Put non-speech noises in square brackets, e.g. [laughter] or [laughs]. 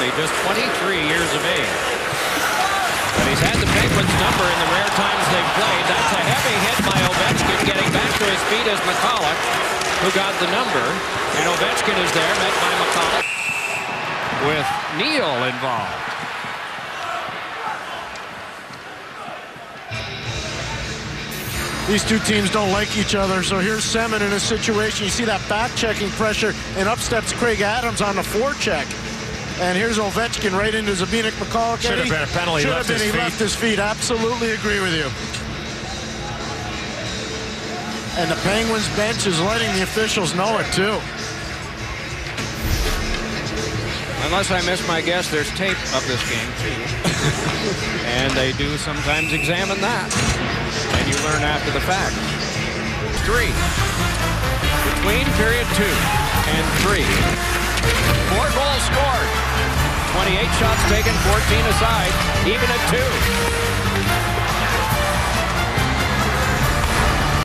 Just 23 years of age. But he's had the Penguins number in the rare times they've played. That's a heavy hit by Ovechkin. Getting back to his feet as Michalek, who got the number. And Ovechkin is there, met by Michalek, with Neal involved. These two teams don't like each other, so here's Semin in a situation. You see that back-checking pressure, and up steps Craig Adams on the forecheck. And here's Ovechkin right into Zbynek Michalek. Should have been a penalty. Should have been. He feet. left his feet. Absolutely agree with you. And the Penguins bench is letting the officials know it, too. Unless I miss my guess, there's tape of this game, too. [laughs] and they do sometimes examine that. And you learn after the fact. Three. Between period two and three. Four goals scored. 28 shots taken, 14 aside, even at two.